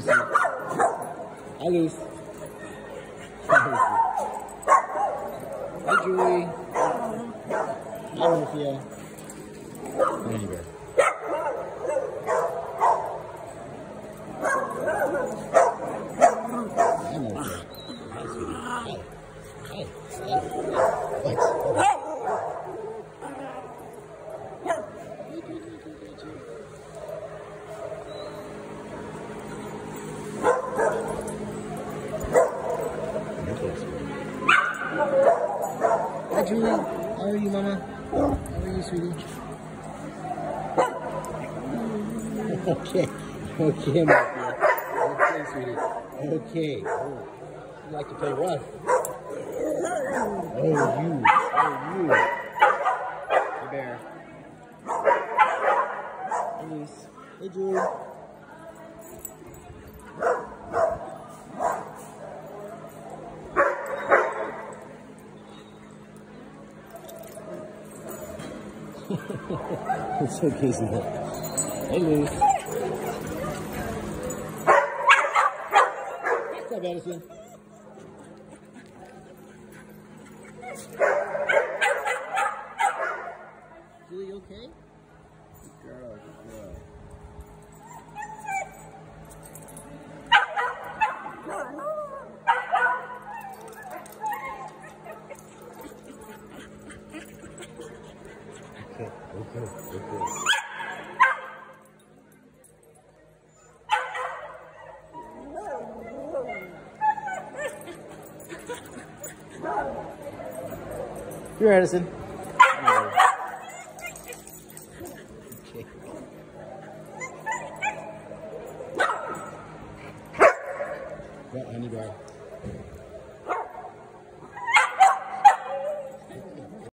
Luce. Hi, Julie. Hi, Mafia. Honey bear. Hi, Mafia. Hi, sweetie. Hi. Hi. Hi. Julie. How are you, Mama? How are you, sweetie? Okay. Okay, Mafia. Okay, sweetie. Okay. Oh, you like to play rough. Oh, you. Oh, you. Hey, Bear. Hey, Hey, Julie. it's okay, sweetheart. Hey, Luce. What's up, Edison? Julie, you okay? Good girl, good girl. Okay, okay, okay. Here, Edison. Yeah, honey bear.